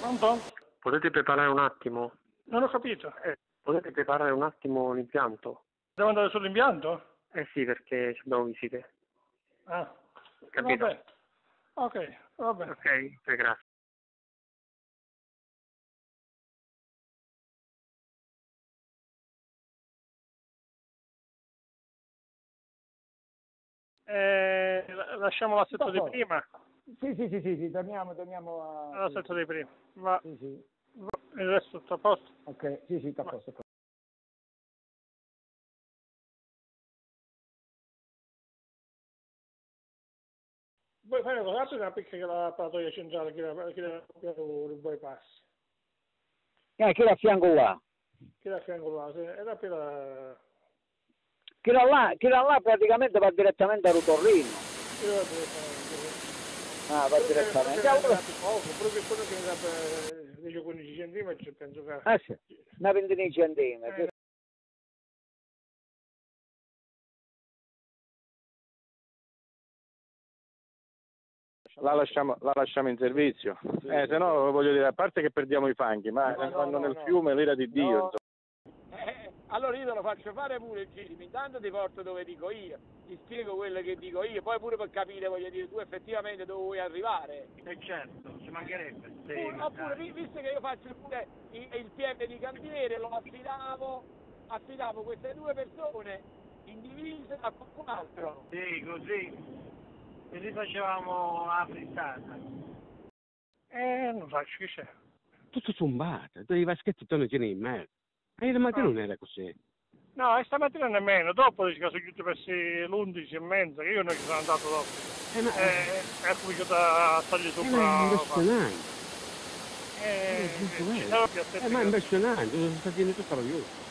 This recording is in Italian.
Pronto? Potete preparare un attimo? Non ho capito. Eh, potete preparare un attimo l'impianto? Devo andare sull'impianto? Eh sì, perché abbiamo visite. Ah. Capito? Vabbè. Ok, va bene. Ok, grazie. Eh, la- lasciamo l'assetto di prima. Sì, sì, sì, sì, sì, torniamo, torniamo a... L'assetto di prima. Va, Sì, sì. va. Il resto tutto a posto. Ok, sì, sì, sta a posto. a. Vuoi fare una cosa? Una picca che la paratoia centrale, che la, che la, che la, il bypass. Eh, che da fianco là. Che la fianco là, sì, era per la... Che da là, che da là praticamente va direttamente a Rotorrino. che la direttamente. Ah, va direttamente. Allora, proprio quello che era per 10-15 centimetri, penso che... ah, sì, una ventina di centimetri. Eh, La lasciamo, la lasciamo in servizio. eh, se no, voglio dire, a parte che perdiamo i fanghi, ma No, vanno no, nel no. fiume l'ira di Dio. Allora io te lo faccio fare pure il giro, intanto ti porto dove dico io, ti spiego quello che dico io, poi pure per capire, voglio dire, tu effettivamente dove vuoi arrivare. Eh certo, ci mancherebbe. Oppure, oppure, vi- visto che io faccio pure il, il PM di cantiere, lo affidavo, affidavo queste due persone indivise da qualcun altro. Sì, così. Così facevamo la frittata. Eh, non faccio, che c'è? tutto sommato, i vaschetti sono pieni in mezzo. E ieri mattina Ah. non era così. No, e stamattina nemmeno, dopo dice che sono chiusi verso l'11 e mezza, che io non ci sono andato dopo. Eh, ma, Eh, ho cominciato a tagliare eh, ma è sopra. impressionante. Eh, Eh, eh. sono più aspetti Eh, ma è impressionante, sono stati tutto roioso.